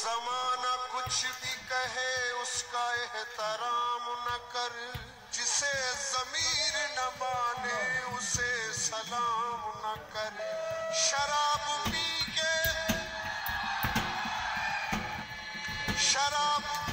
زمانہ کچھ بھی کہے، اس کا احترام نہ کر۔ جسے ضمیر نہ مانے اسے سلام نہ کر۔ شراب پی کے، شراب